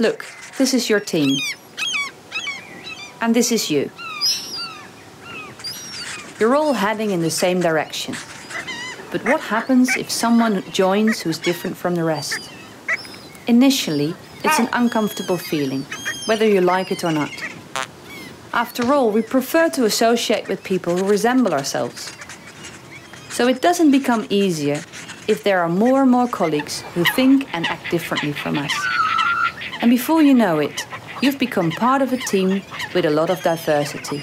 Look, this is your team. And this is you. You're all heading in the same direction. But what happens if someone joins who's different from the rest? Initially, it's an uncomfortable feeling, whether you like it or not. After all, we prefer to associate with people who resemble ourselves. So it doesn't become easier if there are more and more colleagues who think and act differently from us. And before you know it, you've become part of a team with a lot of diversity.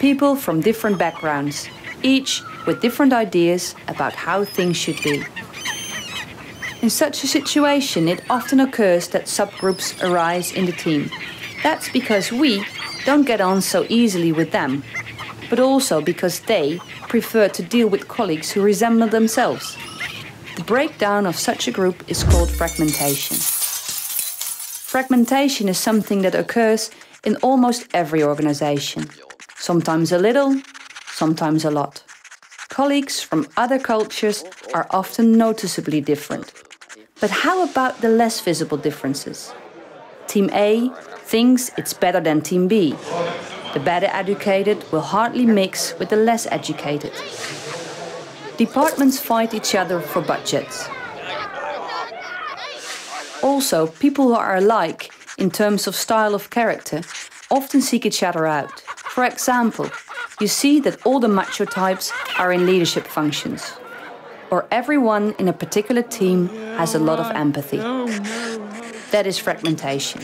People from different backgrounds, each with different ideas about how things should be. In such a situation, it often occurs that subgroups arise in the team. That's because we don't get on so easily with them, but also because they prefer to deal with colleagues who resemble themselves. The breakdown of such a group is called fragmentation. Fragmentation is something that occurs in almost every organization, sometimes a little, sometimes a lot. Colleagues from other cultures are often noticeably different. But how about the less visible differences? Team A thinks it's better than Team B. The better educated will hardly mix with the less educated. Departments fight each other for budgets. Also, people who are alike in terms of style of character often seek each other out. For example, you see that all the macho types are in leadership functions, or everyone in a particular team has a lot of empathy. That is fragmentation.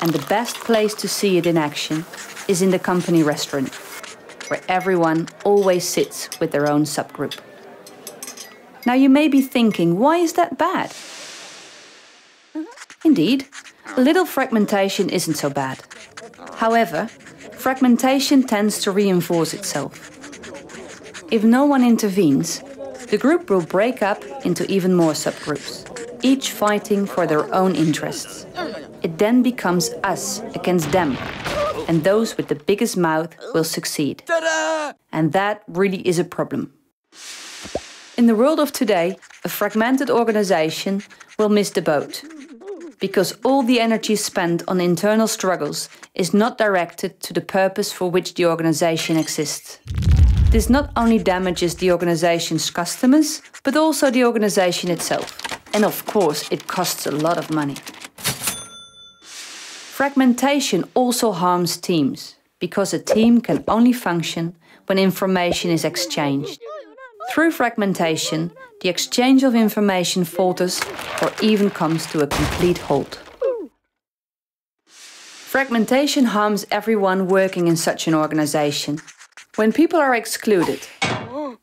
And the best place to see it in action is in the company restaurant, where everyone always sits with their own subgroup. Now you may be thinking, why is that bad? Indeed, a little fragmentation isn't so bad. However, fragmentation tends to reinforce itself. If no one intervenes, the group will break up into even more subgroups, each fighting for their own interests. It then becomes us against them, and those with the biggest mouth will succeed. And that really is a problem. In the world of today, a fragmented organization will miss the boat. Because all the energy spent on internal struggles is not directed to the purpose for which the organization exists. This not only damages the organization's customers, but also the organization itself. And of course, it costs a lot of money. Fragmentation also harms teams, because a team can only function when information is exchanged. Through fragmentation, the exchange of information falters or even comes to a complete halt. Fragmentation harms everyone working in such an organization. When people are excluded,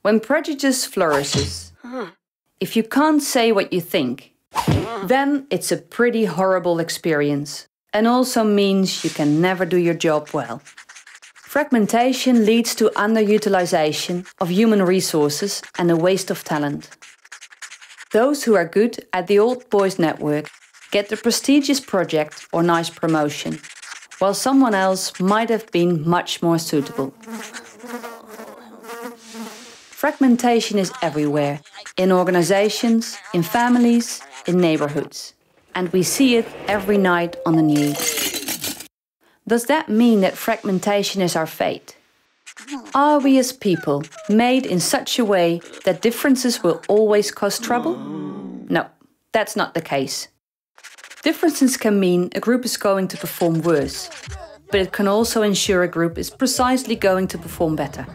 when prejudice flourishes, if you can't say what you think, then it's a pretty horrible experience and also means you can never do your job well. Fragmentation leads to underutilization of human resources and a waste of talent. Those who are good at the Old Boys Network get the prestigious project or nice promotion, while someone else might have been much more suitable. Fragmentation is everywhere in organizations, in families, in neighborhoods. And we see it every night on the news. Does that mean that fragmentation is our fate? Are we as people made in such a way that differences will always cause trouble? No, that's not the case. Differences can mean a group is going to perform worse, but it can also ensure a group is precisely going to perform better.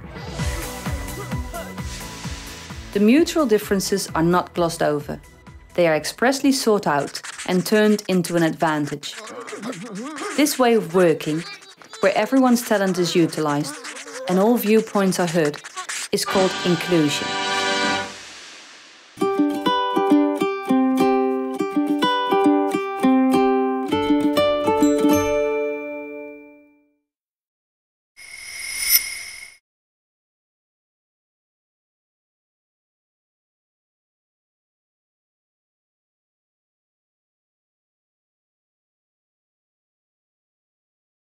The mutual differences are not glossed over. They are expressly sought out and turned into an advantage. This way of working, where everyone's talent is utilized and all viewpoints are heard, is called inclusion.